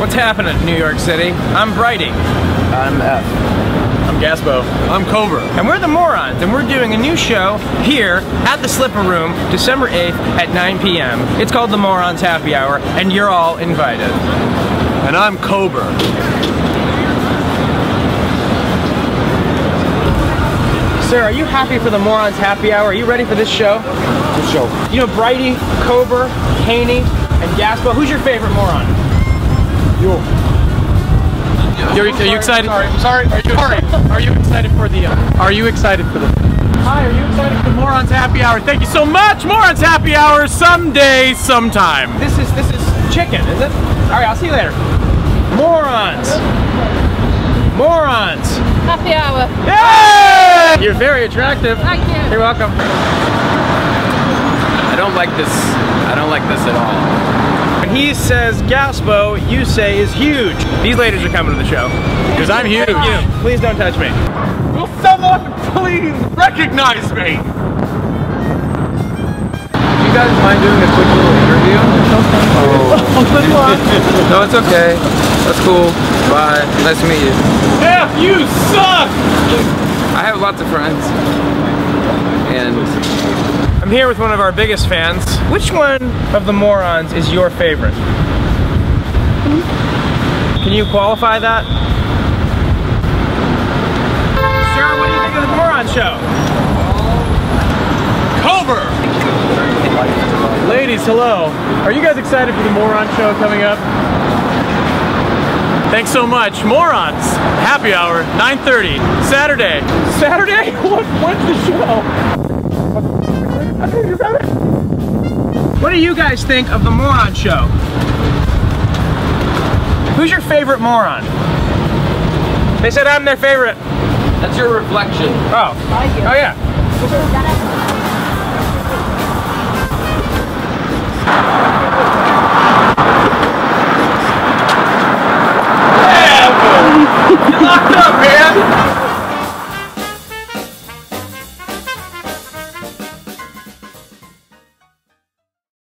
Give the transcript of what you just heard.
What's happening, in New York City? I'm Brighty. I'm F. I'm Gaspo. I'm Kober. And we're the Morons, and we're doing a new show here at the Slipper Room, December 8th at 9 p.m. It's called the Morons Happy Hour, and you're all invited. And I'm Kober. Sir, are you happy for the Morons Happy Hour? Are you ready for this show? Good show. You know Brighty, Kober, Haynie, and Gaspo. Who's your favorite moron? You. You're, are you excited? Sorry, sorry. Are you, Sorry. Are you excited for the? Uh, are you excited for the? Hi. Are you excited for Morons Happy Hour? Thank you so much, Morons Happy Hour. Someday, sometime. This is this is chicken, is it? All right, I'll see you later. Morons. Morons. Happy hour. Yay! You're very attractive. Thank you. You're welcome. I don't like this. I don't like this at all. When he says Gaspo, you say is huge. These ladies are coming to the show. Because I'm huge. You, please don't touch me. Will someone please recognize me? Do You guys mind doing a quick little interview? Oh. no, it's okay. That's cool. Bye. Nice to meet you. F, you suck! I have lots of friends. I'm here with one of our biggest fans. Which one of the morons is your favorite? Can you qualify that? Sir, what do you think of the moron show? Kober! Ladies, hello. Are you guys excited for the Moron Show coming up? Thanks so much. Morons, happy hour, 9.30, Saturday. Saturday? What, what's the show? What do you guys think of the moron show? Who's your favorite moron? They said I'm their favorite. that's your reflection. Oh. Oh yeah.